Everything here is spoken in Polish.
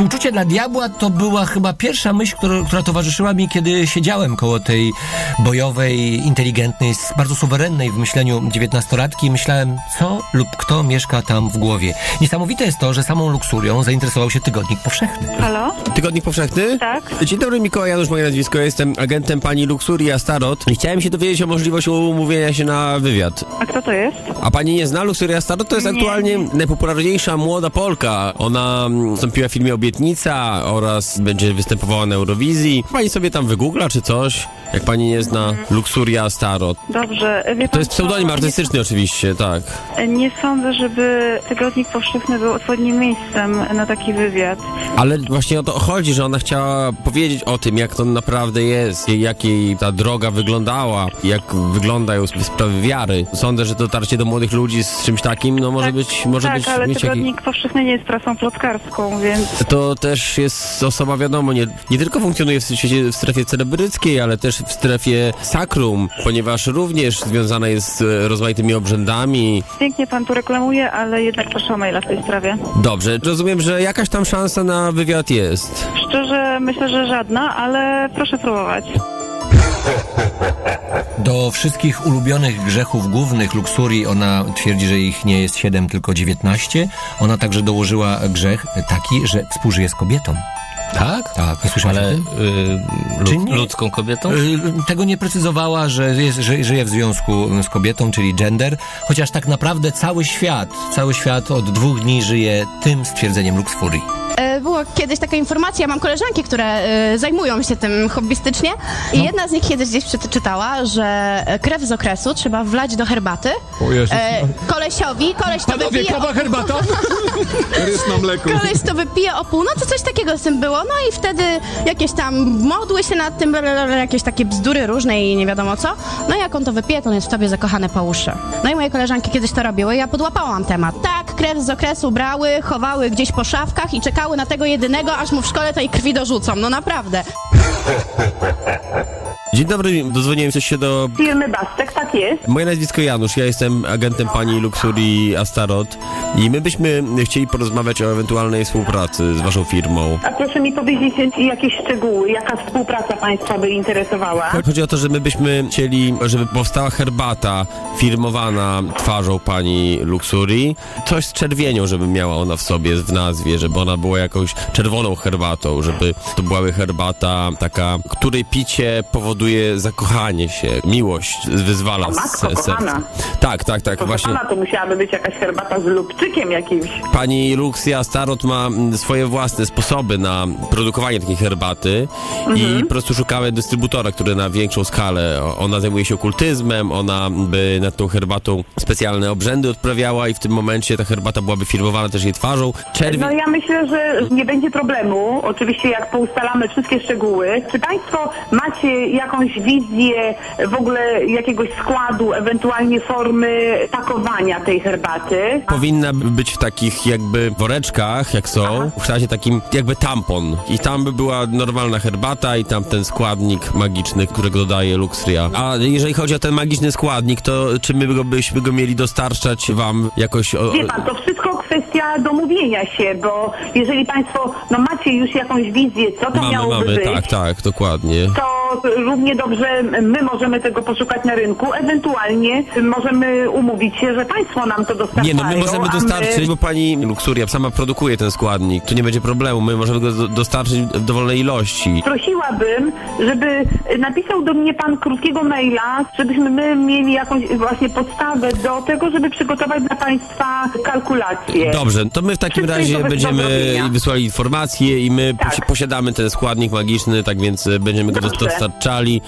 Współczucie dla diabła to była chyba pierwsza myśl, która, która towarzyszyła mi, kiedy siedziałem koło tej bojowej, inteligentnej, bardzo suwerennej w myśleniu dziewiętnastolatki i myślałem, co lub kto mieszka tam w głowie. Niesamowite jest to, że samą luksurią zainteresował się Tygodnik Powszechny. Halo? Tygodnik Powszechny? Tak. Dzień dobry, Mikołaj Janusz, moje nazwisko. Jestem agentem pani Luxuria Starot i chciałem się dowiedzieć o możliwości umówienia się na wywiad. A kto to jest? A pani nie zna Luxuria Starot? To jest Nie. aktualnie najpopularniejsza młoda Polka. Ona mm, wystąpiła w filmie Obietnica oraz będzie występowała na Eurowizji. Pani sobie tam wygoogla czy coś, jak pani nie zna Luxuria Starot. Dobrze, wie pan To jest pseudonim artystyczny oczywiście, tak. Nie, sądzę, żeby Tygodnik Powszechny był odpowiednim miejscem na taki wywiad. Ale właśnie o to chodzi, że ona chciała powiedzieć o tym, jak to naprawdę jest, jak jej ta droga wyglądała, jak wyglądają sprawy wiary. Sądzę, że dotarcie do młodych ludzi z czymś takim, no może tak, być, może tak, być ale mieć jakiś... Tygodnik Powszechny nie jest prasą plotkarską, więc To też jest osoba, wiadomo, nie, nie tylko funkcjonuje w, świecie, w strefie celebryckiej, ale też w strefie sakrum, ponieważ również związana jest z rozmaitymi obrzędami. pięknie pan tu reklamuje, ale jednak proszę o maila w tej sprawie. Dobrze, rozumiem, że jakaś tam szansa na wywiad jest. Szczerze myślę, że żadna, ale proszę próbować. Do wszystkich ulubionych grzechów głównych luksurii ona twierdzi, że ich nie jest 7, tylko 19. Ona także dołożyła grzech taki, że współżyje z kobietą. Tak? Tak, słyszałeś o Ale y, lud, nie? ludzką kobietą? Y, Tego nie precyzowała, że jest, że żyje w związku z kobietą, czyli gender, chociaż tak naprawdę cały świat, cały świat od dwóch dni żyje tym stwierdzeniem luksfurii. E, Kiedyś taka informacja, mam koleżanki, które e, zajmują się tym hobbystycznie i jedna z nich kiedyś gdzieś przeczytała, że e, krew z okresu trzeba wlać do herbaty. O Jezus. E, kolesiowi, koleś to Panowie, wypije... kawa herbata? Rys na mleku. Koleś to wypije o północy, coś takiego z tym było, no i wtedy jakieś tam modły się nad tym, blablabla, jakieś takie bzdury różne i nie wiadomo co. No i jak on to wypije, to on jest w tobie zakochany po uszy. No i moje koleżanki kiedyś to robiły, ja podłapałam temat. Tak, krew z okresu brały, chowały gdzieś po szafkach i czekały na tego jedynego, aż mu w szkole tej krwi dorzucą, no naprawdę. Dzień dobry, dozwoniłem się do Firmy Bastek, tak jest. Moje nazwisko Janusz, ja jestem agentem pani Luxury Astarot i my byśmy chcieli porozmawiać o ewentualnej współpracy z waszą firmą. A proszę mi powiedzieć jakieś szczegóły, jaka współpraca Państwa by interesowała? Chodzi o to, że my byśmy chcieli, żeby powstała herbata firmowana twarzą pani Luxury. Coś z czerwienią, żeby miała ona w sobie w nazwie, żeby ona była jakąś czerwoną herbatą, żeby to była herbata taka, której picie powoduje zakochanie się, miłość wyzwala O z matko, serca. Tak, tak, tak, właśnie. To musiałaby być jakaś herbata z lubczykiem jakimś. Pani Luxia Starot ma mm, swoje własne sposoby na produkowanie takiej herbaty i po prostu szukamy dystrybutora, który na większą skalę, ona zajmuje się okultyzmem, ona by nad tą herbatą specjalne obrzędy odprawiała i w tym momencie ta herbata byłaby firmowana też jej twarzą. Czerwień... No ja myślę, że nie będzie problemu. Oczywiście jak poustalamy wszystkie szczegóły. Czy Państwo macie jakąś wizję w ogóle jakiegoś składu, ewentualnie formy pakowania tej herbaty? Powinna być w takich jakby woreczkach, jak są, w kształcie takim jakby tampon. I tam by była normalna herbata i tam ten składnik magiczny, którego dodaje Luxria. A jeżeli chodzi o ten magiczny składnik, to czy my go byśmy go mieli dostarczać wam jakoś... O, Wie pan, to wszystko kwestia domówienia się, bo jeżeli Państwo no, macie już jakąś wizję, co to mamy, miałoby mamy, być, tak, tak, dokładnie. to równie dobrze my możemy tego poszukać na rynku, ewentualnie możemy umówić się, że Państwo nam to dostarczają. Nie, no my możemy dostarczyć, bo pani Luxuria sama produkuje ten składnik. Tu nie będzie problemu, my możemy go do- dostarczyć w dowolnej ilości. Prosiłabym, żeby napisał do mnie pan krótkiego maila, żebyśmy my mieli jakąś właśnie podstawę do tego, żeby przygotować dla Państwa kalkulację. Dobrze, to my w takim Wszystko razie będziemy wysłali informacje i my Tak. posi- posiadamy ten składnik magiczny, tak więc będziemy go dos- Dobrze. Dostarczali.